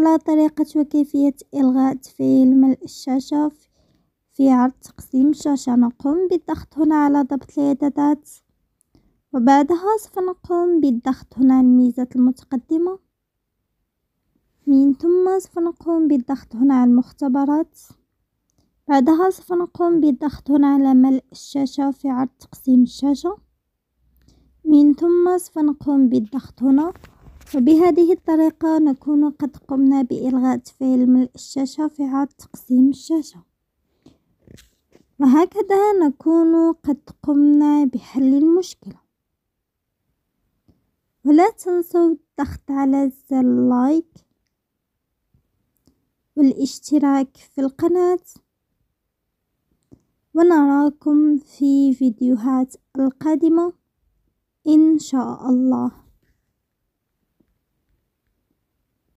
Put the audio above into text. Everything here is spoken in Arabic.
على طريقة وكيفية إلغاء تفعيل ملء الشاشة في عرض تقسيم الشاشة. نقوم بالضغط هنا على ضبط الإعدادات. وبعدها سوف نقوم بالضغط هنا على الميزة المتقدمة. من ثم سوف نقوم بالضغط هنا على المختبرات. بعدها سوف نقوم بالضغط هنا على ملء الشاشة في عرض تقسيم الشاشة. من ثم سوف نقوم بالضغط هنا وبهذه الطريقة نكون قد قمنا بإلغاء تفعيل ملء الشاشة في عرض تقسيم الشاشة. وهكذا نكون قد قمنا بحل المشكلة. ولا تنسوا الضغط على زر لايك والاشتراك في القناة. ونراكم في فيديوهات القادمة إن شاء الله.